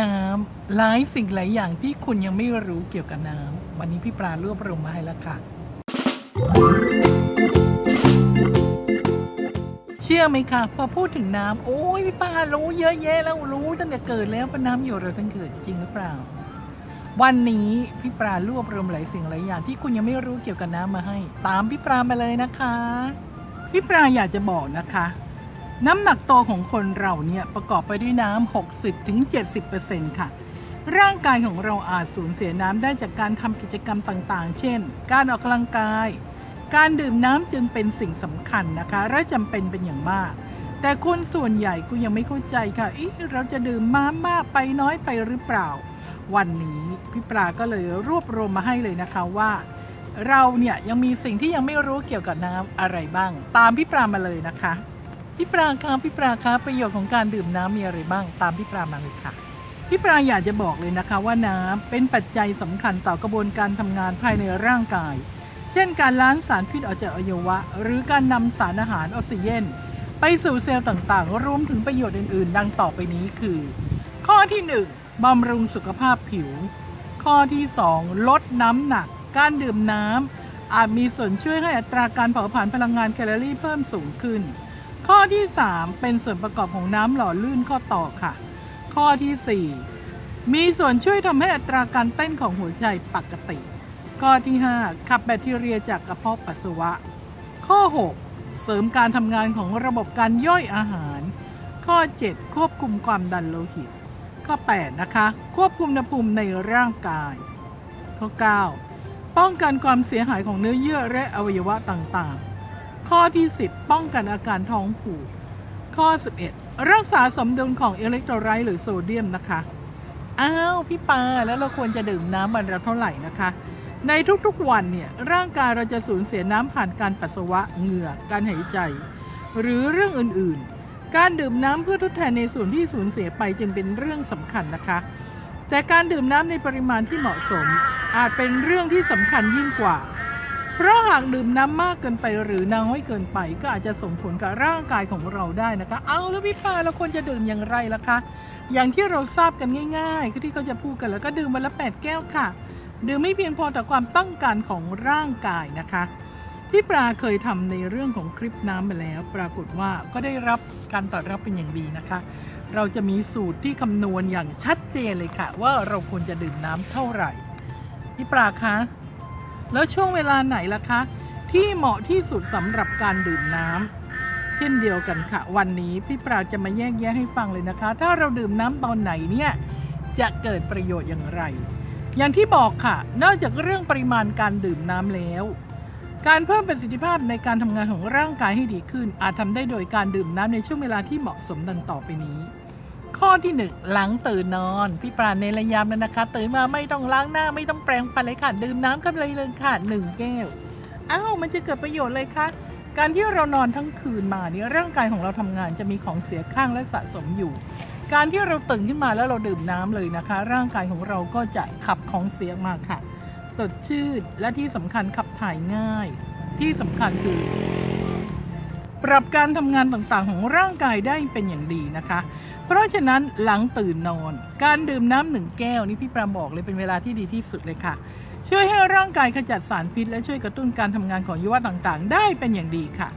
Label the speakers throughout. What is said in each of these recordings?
Speaker 1: น้ำหลายสิ่งหลายอย่างที่คุณยังไม่รู้เกี่ยวกับน้ำวันนี้พี่ปลารวบรวมมาให้แล้วค่ะ เชื่อไหมคะพอพูดถึงน้ำโอ้ยพี่ปลารู้เยอะแยะแล้วรู้ตั้งแต่เกิดแล้วว่าน้ำอยู่เราตั้งเกิดจริงหรือเปล่า วันนี้พี่ปลารวบรวมหลายสิ่งหลายอย่างที่คุณยังไม่รู้เกี่ยวกับน้ำมาให้ ตามพี่ปลามาเลยนะคะ พี่ปลาอยากจะบอกนะคะ น้ำหนักตัวของคนเราเนี่ยประกอบไปด้วยน้ำ 60-70%ค่ะ ร่างกายของเราอาจสูญเสียน้ำได้จากการทำกิจกรรมต่างๆ เช่น การออกกำลังกาย การดื่มน้ำจึงเป็นสิ่งสำคัญนะคะ และจำเป็นเป็นอย่างมาก แต่คนส่วนใหญ่ก็ยังไม่เข้าใจค่ะอีเราจะดื่มม้ามากไปน้อยไปหรือเปล่า วันนี้พี่ปลาก็เลยรวบรวมมาให้เลยนะคะว่า เราเนี่ยยังมีสิ่งที่ยังไม่รู้เกี่ยวกับน้ำอะไรบ้าง ตามพี่ปลามาเลยนะคะ พี่ปราคะพี่ปราคะประโยชน์ของการดื่มน้ำมีอะไรบ้างตามพี่ปรามาเลยค่ะพี่ปราอยากจะบอกเลยนะคะว่าน้ำเป็นปัจจัยสำคัญต่อกระบวนการทำงานภายในร่างกาย เช่น การล้างสารพิษออกจากอวัยวะ หรือการนำสารอาหารออกซิเจนไปสู่เซลล์ต่างๆ รวมถึงประโยชน์อื่น ๆ ดังต่อไปนี้คือ ข้อที่ 1บำรุงสุขภาพผิว ข้อที่ 2 ลดน้ำหนัก การดื่มน้ำอาจมีส่วนช่วยให้อัตราการเผาผลาญพลังงานแคลอรี่เพิ่มสูงขึ้น ข้อที่ 3 เป็นส่วนประกอบของน้ำหล่อลื่นข้อต่อค่ะ ข้อที่ 4 มีส่วนช่วยทำให้อัตราการเต้นของหัวใจปกติ ข้อที่ 5 ขับแบคทีเรียจากกระเพาะปัสสาวะ ข้อ 6 เสริมการทำงานของระบบการย่อยอาหาร ข้อ 7 ควบคุมความดันโลหิต ข้อ 8 นะคะ ควบคุมอุณหภูมิในร่างกาย ข้อ 9 ป้องกันความเสียหายของเนื้อเยื่อและอวัยวะต่างๆ ข้อที่ 10 ป้องกันอาการท้องผูก ข้อ 11 รักษาสมดุลของอิเล็กโทรไลต์หรือโซเดียมนะคะ อ้าว พี่ปาแล้วเราควรจะดื่มน้ำวันละเท่าไหร่นะคะ ในทุกๆวันเนี่ยร่างกายเราจะสูญเสียน้ำผ่านการปัสสาวะเหงื่อการหายใจ หรือเรื่องอื่นๆ การดื่มน้ำเพื่อทดแทนในส่วนที่สูญเสียไปจึงเป็นเรื่องสำคัญนะคะ แต่การดื่มน้ำในปริมาณที่เหมาะสม อาจเป็นเรื่องที่สำคัญยิ่งกว่า ราะหากดื่มน้ำมากเกินไปหรือน้อยเกินไป ก็อาจจะส่งผลกับร่างกายของเราได้นะคะ เอาแล้วพี่ปาเราควรจะดื่มอย่างไรล่ะคะ อย่างที่เราทราบกันง่ายๆที่เขาจะพูดกันแล้วก็ดื่มวันละ8แก้วค่ะ ดื่มไม่เพียงพอต่อความต้องการของร่างกายนะคะ พี่ปลาเคยทำในเรื่องของคลิปน้ำไปแล้ว ปรากฏว่าก็ได้รับการตอบรับเป็นอย่างดีนะคะ เราจะมีสูตรที่คำนวณอย่างชัดเจนเลยค่ะ ว่าเราควรจะดื่มน้ำเท่าไหร่พี่ปลาคะ แล้วช่วงเวลาไหนล่ะคะ ที่เหมาะที่สุดสำหรับการดื่มน้ำเช่นเดียวกันค่ะ วันนี้พี่ปราจะมาแยกแยะให้ฟังเลยนะคะ ถ้าเราดื่มน้ำตอนไหนเนี่ยจะเกิดประโยชน์อย่างไร อย่างที่บอกค่ะ นอกจากเรื่องปริมาณการดื่มน้ำแล้ว การเพิ่มประสิทธิภาพในการทำงานของร่างกายให้ดีขึ้น อาจทำได้โดยการดื่มน้ำในช่วงเวลาที่เหมาะสมดังต่อไปนี้ ข้อที่หนึ่งหลังตื่นนอน พี่ปราณในระยามนั้นนะคะ ตื่นมาไม่ต้องล้างหน้าไม่ต้องแปรงฟันเลยค่ะ ดื่มน้ำกันเลยเลยค่ะหนึ่งแก้ว อ้าวมันจะเกิดประโยชน์เลยคะการที่เรานอนทั้งคืนมาเนี่ยร่างกายของเราทำงานจะมีของเสียข้างและสะสมอยู่ การที่เราตื่นขึ้นมาแล้วเราดื่มน้ำเลยนะคะ ร่างกายของเราก็จะขับของเสียมาค่ะ สดชื่นและที่สำคัญขับถ่ายง่าย ที่สำคัญคือ ปรับการทำงานต่างๆ ของร่างกายได้เป็นอย่างดีนะคะ เพราะฉะนั้นหลังตื่นนอน การดื่มน้ำหนึ่งแก้วนี่พี่ปราบอกเลยเป็นเวลาที่ดีที่สุดเลยค่ะ ช่วยให้ร่างกายขจัดสารพิษ และช่วยกระตุ้นการทำงานของยวะต่างๆ ได้เป็นอย่างดีค่ะ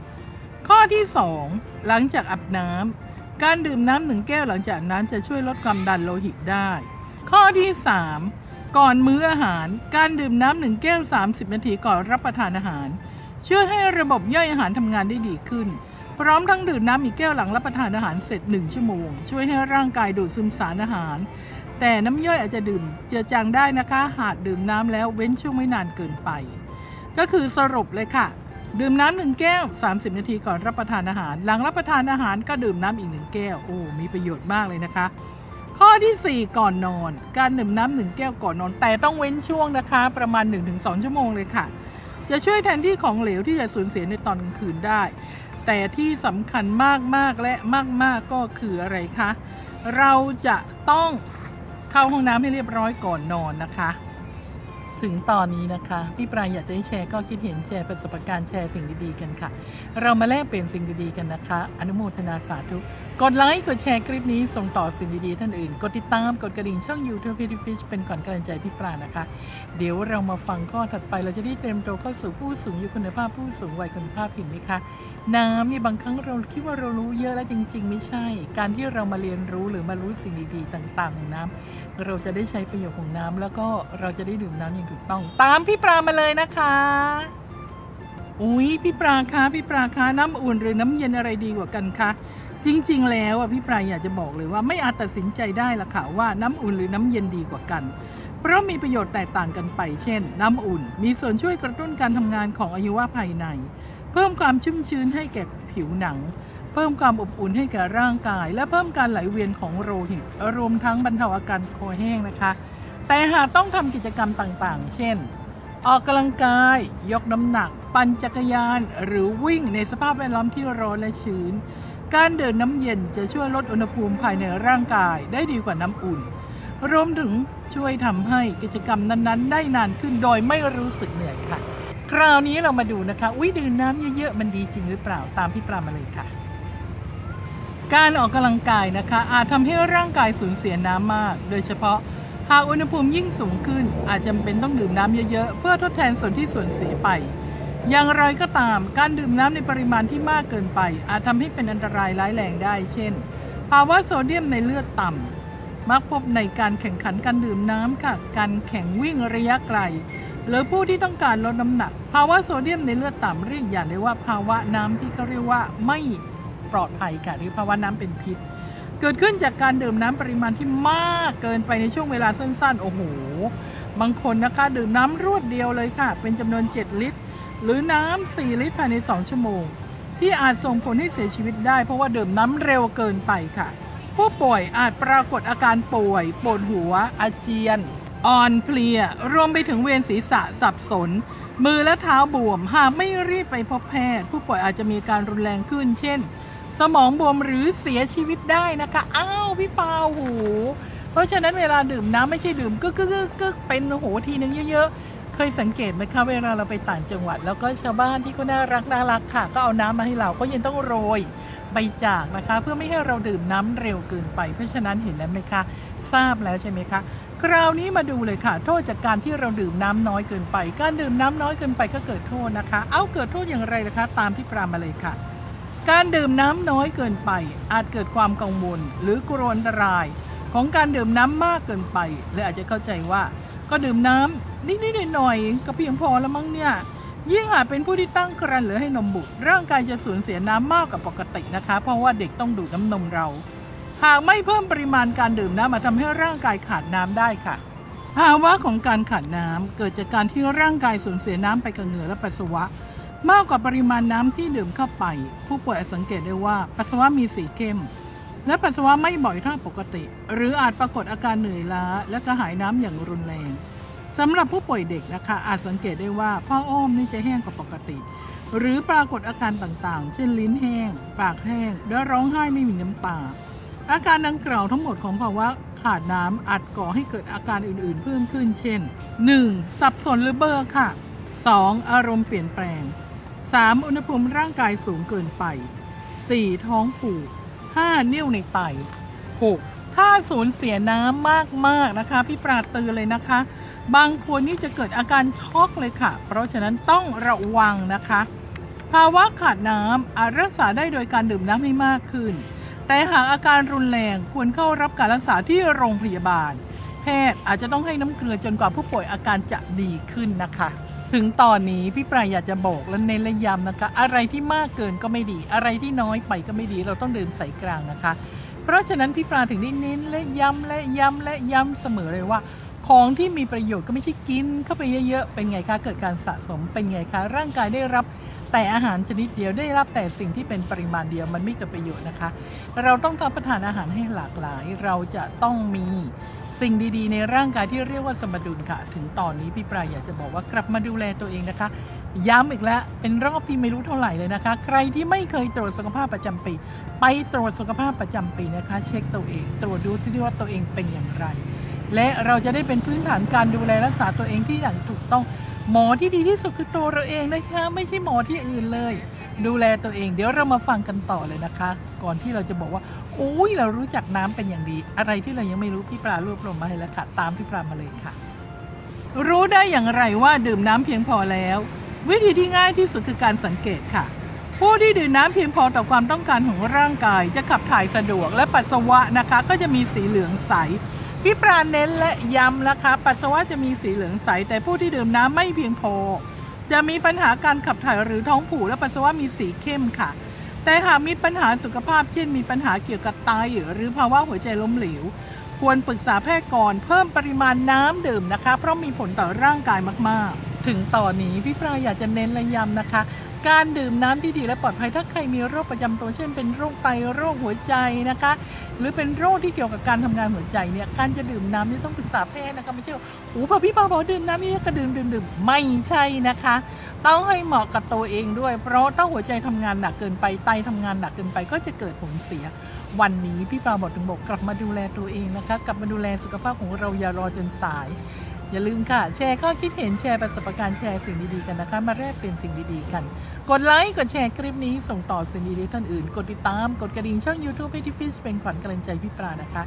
Speaker 1: ข้อที่ 2 หลังจากอาบน้ำการดื่มน้ำหนึ่งแก้วหลังจากนั้นจะช่วยลดความดันโลหิตได้ ข้อที่ 3 ก่อนมื้ออาหาร การดื่มน้ำหนึ่งแก้ว 30 นาทีก่อนรับประทานอาหาร ช่วยให้ระบบย่อยอาหารทำงานได้ดีขึ้น พร้อมทั้งดื่มน้ำอีกแก้วหลังรับประทานอาหารเสร็จ1ชั่วโมง ช่วยให้ร่างกายดูดซึมสารอาหาร แต่น้ำย่อยอาจจะดื่มเจือจางได้นะคะ หากดื่มน้ำแล้วเว้นช่วงไม่นานเกินไป ก็คือสรุปเลยค่ะ ดื่มน้ำหนึ่งแก้ว 30 นาทีก่อนรับประทานอาหาร หลังรับประทานอาหารก็ดื่มน้ำอีกหนึ่งแก้วโอ้มีประโยชน์มากเลยนะคะ ข้อที่ 4 ก่อนนอน การดื่มน้ำหนึ่งแก้วก่อนนอน แต่ต้องเว้นช่วงนะคะ ประมาณ 1-2 ชั่วโมงเลยค่ะ จะช่วยแทนที่ของเหลวที่จะสูญเสียในตอนกลางคืนได้ แต่ที่สำคัญมากๆและมาก ๆก็คืออะไรคะ เราจะต้องเข้าห้องน้ำให้เรียบร้อยก่อนนอนนะคะ ถึงตอนนี้นะคะ พี่ปรายอยากจะให้แชร์ก็คิดเห็นแชร์ประสบการณ์แชร์สิ่งดีๆกันค่ะ เรามาแลกเปลี่ยนสิ่งดีๆกันนะคะ อนุโมทนาสาธุกดไลค์กดแชร์คลิปนี้ส่งต่อสิ่งดีๆท่านอื่น กดติดตามกดกระดิ่งช่อง YouTube พี่ฟิชเป็นก่อนกำลังใจพี่ปรานะคะ เดี๋ยวเรามาฟังข้อถัดไปเราจะได้เตรียมตัวเข้าสู่ผู้สูงอายุคุณภาพผู้สูงวัยคุณภาพผิวไหมคะ น้ำนี่บางครั้งเราคิดว่าเรารู้เยอะแล้วจริง ๆ ไม่ใช่ การที่เรามาเรียนรู้หรือมารู้สิ่งดีๆต่างๆของน้ำเราจะได้ใช้ประโยชน์ของน้ำแล้วก็เราจะได้ดื่มน้ำอย่างถูกต้อง ตามพี่ปลามาเลยนะคะอุ้ยพี่ปลาคะพี่ปลาคะน้ำอุ่นหรือน้ำเย็นอะไรดีกว่ากันคะจริง ๆ แล้วอะพี่ปลาอยากจะบอกเลยว่าไม่อาจตัดสินใจได้ละค่ะว่าน้ำอุ่นหรือน้ำเย็นดีกว่ากันเพราะมีประโยชน์แตกต่างกันไป เช่น น้ำอุ่น มีส่วนช่วยกระตุ้นการทำงานของอวัยวะภายใน เพิ่มความชุ่มชื้นให้แก่ผิวหนัง เพิ่มความอบอุ่นให้แก่ร่างกาย และเพิ่มการไหลเวียนของโลหิตรวมทั้งบรรเทาอาการคอแห้งนะคะ แต่หากต้องทำกิจกรรมต่างๆ เช่น ออกกำลังกาย ยกน้ำหนัก ปั่นจักรยาน หรือวิ่งในสภาพแวดล้อมที่ร้อนและชื้น การเดินน้ำเย็นจะช่วยลดอุณหภูมิภายในร่างกายได้ดีกว่าน้ำอุ่นรวมถึงช่วยทำให้กิจกรรมนั้นๆ ได้นานขึ้นโดยไม่รู้สึกเหนื่อยค่ะ คราวนี้เรามาดูนะคะ อุ้ยดื่มน้ำเยอะๆ มันดีจริงหรือเปล่าตามพี่ปรามาเลยค่ะ การออกกำลังกายนะคะ อาจทำให้ร่างกายสูญเสียน้ำมาก โดยเฉพาะหากอุณหภูมิยิ่งสูงขึ้น อาจจำเป็นต้องดื่มน้ำเยอะๆ เพื่อทดแทนส่วนที่สูญเสียไป อย่างไรก็ตาม การดื่มน้ำในปริมาณที่มากเกินไป อาจทำให้เป็นอันตรายร้ายแรงได้ เช่น ภาวะโซเดียมในเลือดต่ำมักพบในการแข่งขันการดื่มน้ำค่ะ การแข่งวิ่งระยะไกล หรือผู้ที่ต้องการลดน้ำหนัก ภาวะโซเดียมในเลือดต่ำเรียกอย่างได้ว่าภาวะน้ำที่เขาเรียกว่าไม่ปลอดภัยค่ะ หรือภาวะน้ำเป็นพิษ เกิดขึ้นจากการดื่มน้ำปริมาณที่มากเกินไปในช่วงเวลาสั้นๆ โอ้โห บางคนนะคะ ดื่มน้ำรวดเดียวเลยค่ะ เป็นจำนวน 7 ลิตร หรือน้ำ4ลิตรภายใน 2 ชั่วโมง ที่อาจส่งผลให้เสียชีวิตได้ เพราะว่าดื่มน้ำเร็วเกินไปค่ะ ผู้ป่วยอาจปรากฏอาการป่วยปวดหัวอาเจียน อ่อนเพลีย รวมไปถึงเวียนศีรษะสับสน มือและเท้าบวม หากไม่รีบไปพบแพทย์ ผู้ป่วยอาจจะมีการรุนแรงขึ้น เช่น สมองบวมหรือเสียชีวิตได้นะคะ อ้าวพี่ปาโหเพราะฉะนั้นเวลาดื่มน้ำไม่ใช่ดื่มกึกกึกกึกเป็นโอ้โหทีนึงเยอะๆ เคยสังเกตไหมคะเวลาเราไปต่างจังหวัด แล้วก็ชาวบ้านที่ก็น่ารักน่ารักค่ะ ก็เอาน้ำมาให้เราก็ยังต้องโรยใบจากนะคะ เพื่อไม่ให้เราดื่มน้ำเร็วเกินไป เพราะฉะนั้นเห็นแล้วไหมคะทราบแล้วใช่ไหมคะ คราวนี้มาดูเลยค่ะ โทษจากการที่เราดื่มน้ำน้อยเกินไป การดื่มน้ำน้อยเกินไปก็เกิดโทษนะคะ เอาเกิดโทษอย่างไรนะคะ ตามที่ปรามาเลยค่ะ การดื่มน้ำน้อยเกินไป อาจเกิดความกังวล หรือกลัวอันตราย ของการดื่มน้ำมากเกินไปเลยอาจจะเข้าใจว่า ก็ดื่มน้ำนิดๆหน่อยๆก็เพียงพอแล้วมั้งเนี่ยยิ่งหากเป็นผู้ที่ตั้งครรภ์หรือให้นมบุตรร่างกายจะสูญเสียน้ำมากกว่าปกตินะคะ เพราะว่าเด็กต้องดูดน้ำนมเรา หากไม่เพิ่มปริมาณการดื่มน้ำมาทำให้ร่างกายขาดน้ำได้ค่ะภาวะของการขาดน้ำเกิดจากการที่ร่างกายสูญเสียน้ำไปกับเหงื่อและปัสสาวะ มากกว่าปริมาณน้ำที่ดื่มเข้าไป ผู้ป่วยสังเกตได้ว่าปัสสาวะมีสีเข้ม และปัสสาวะไม่บ่อยเท่าปกติ หรืออาจปรากฏอาการเหนื่อยล้า และกระหายน้ำอย่างรุนแรงสำหรับผู้ป่วยเด็กนะคะ อาจสังเกตได้ว่าผ้าอ้อมนี่จะแห้งกว่าปกติ หรือปรากฏอาการต่างๆ เช่นลิ้นแห้ง ปากแห้ง และร้องไห้ไม่มีน้ำตา อาการดังกล่าวทั้งหมดของภาวะขาดน้ำอาจก่อให้เกิดอาการอื่นๆ เพิ่มขึ้นเช่น 1. สับสนหรือเบลอร์ค่ะ 2. อารมณ์เปลี่ยนแปลง 3. อุณหภูมิร่างกายสูงเกินไป 4. ท้องผูก 5. นิ่วในไต 6. ถ้าสูญเสียน้ำมากๆนะคะ พี่ปราดเตือนเลยนะคะ บางคนนี่จะเกิดอาการช็อกเลยค่ะ เพราะฉะนั้นต้องระวังนะคะ ภาวะขาดน้ำอาจรักษาได้โดยการดื่มน้ำให้มากขึ้น แต่หากอาการรุนแรงควรเข้ารับการรักษาที่โรงพยาบาล แพทย์อาจจะต้องให้น้ำเกลือจนกว่าผู้ป่วยอาการจะดีขึ้นนะคะ ถึงตอนนี้พี่ปรายอยากจะบอกและเน้นและย้ำนะคะ อะไรที่มากเกินก็ไม่ดี อะไรที่น้อยไปก็ไม่ดีเราต้องเดื่มใส่กลางนะคะ เพราะฉะนั้นพี่ปราถึงได้เน้นและย้ำและย้ำและย้ำเสมอเลยว่าของที่มีประโยชน์ก็ไม่ใช่กินเข้าไปเยอะๆ เป็นไงคะ เกิดการสะสม เป็นไงคะ ร่างกายได้รับ แต่อาหารชนิดเดียวได้รับแต่สิ่งที่เป็นปริมาณเดียวมันไม่เกิดประโยชน์นะคะ เราต้องรับประทานอาหารให้หลากหลาย เราจะต้องมีสิ่งดีๆ ในร่างกายที่เรียกว่าสมดุลค่ะ ถึงตอนนี้พี่ปรายอยากจะบอกว่ากลับมาดูแลตัวเองนะคะ ย้ำอีกแล้วเป็นรอบที่ไม่รู้เท่าไหร่เลยนะคะ ใครที่ไม่เคยตรวจสุขภาพประจำปี ไปตรวจสุขภาพประจำปีนะคะ เช็คตัวเอง ตรวจดูซิว่าตัวเองเป็นอย่างไร และเราจะได้เป็นพื้นฐานการดูแลรักษาตัวเองที่อย่างถูกต้อง หมอที่ดีที่สุดคือตัวเราเองนะคะ ไม่ใช่หมอที่อื่นเลย ดูแลตัวเอง เดี๋ยวเรามาฟังกันต่อเลยนะคะ ก่อนที่เราจะบอกว่าโอ้ยเรารู้จักน้ำเป็นอย่างดี อะไรที่เรายังไม่รู้พี่ปลารวบรวมมาให้แล้วค่ะ ตามพี่ปลามาเลยค่ะ รู้ได้อย่างไรว่าดื่มน้ำเพียงพอแล้ว วิธีที่ง่ายที่สุดคือการสังเกตค่ะผู้ที่ดื่มน้ำเพียงพอต่อความต้องการของร่างกาย จะขับถ่ายสะดวกและปัสสาวะนะคะ ก็จะมีสีเหลืองใส พี่ปราณเน้นและย้ำนะคะ ปัสสาวะจะมีสีเหลืองใส แต่ผู้ที่ดื่มน้ำไม่เพียงพอ จะมีปัญหาการขับถ่ายหรือท้องผูกและปัสสาวะมีสีเข้มค่ะ แต่หากมีปัญหาสุขภาพเช่นมีปัญหาเกี่ยวกับไตหรือภาวะหัวใจล้มเหลว ควรปรึกษาแพทย์ก่อนเพิ่มปริมาณน้ำดื่มนะคะ เพราะมีผลต่อร่างกายมากๆ ถึงตอนนี้พี่ปราอยากจะเน้นและย้ำนะคะ การดื่มน้ำที่ดีและปลอดภัยถ้าใครมีโรคประจำตัวเช่นเป็นโรคไตโรคหัวใจนะคะ หรือเป็นโรคที่เกี่ยวกับการทำงานหัวใจเนี่ยการจะดื่มน้ำนี่ต้องปรึกษาแพทย์นะคะไม่ใช่ว่าโอ้พอพี่ปาบอกดื่มน้ำนี่ก็ดื่มดื่มดื่มไม่ใช่นะคะ ต้องให้เหมาะกับตัวเองด้วย เพราะถ้าหัวใจทำงานหนักเกินไปไตทำงานหนักเกินไปก็จะเกิดผลเสียวันนี้พี่ปาบอกถึงบอกกลับมาดูแลตัวเองนะคะ กลับมาดูแลสุขภาพของเราอย่ารอจนสาย อย่าลืมค่ะ แชร์ข้อคิดเห็นแชร์ประสบการณ์แชร์สิ่งดีๆกันนะคะ มาแลกเปลี่ยนสิ่งดีๆกัน กดไลค์กดแชร์คลิปนี้ส่งต่อสิ่งดีๆท่านอื่น กดติดตามกดกระดิ่งช่อง YouTube ให้ที่ฟิชเป็นขวัญกำลังใจพี่ปรานะคะ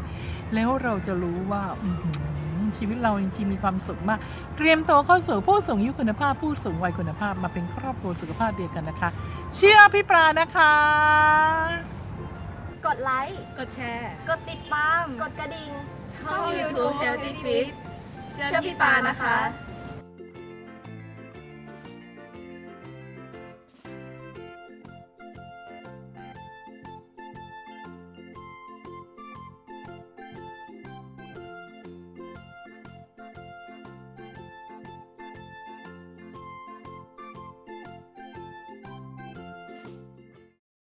Speaker 1: แล้วเราจะรู้ว่าอื้อหือชีวิตเราจริงๆมีความสุขมาก เตรียมตัวเข้าสู่ผู้สูงอายุคุณภาพ ผู้สูงวัยคุณภาพมาเป็นครอบครัวสุขภาพเดียวกันนะคะ เชื่อพี่ปรานะคะ
Speaker 2: กดไลค์
Speaker 3: กดแชร์
Speaker 2: กดติดตาม กดกระดิ่ง
Speaker 3: ช่อง YouTube Healthy Fit เชื่อพี่ปานะคะ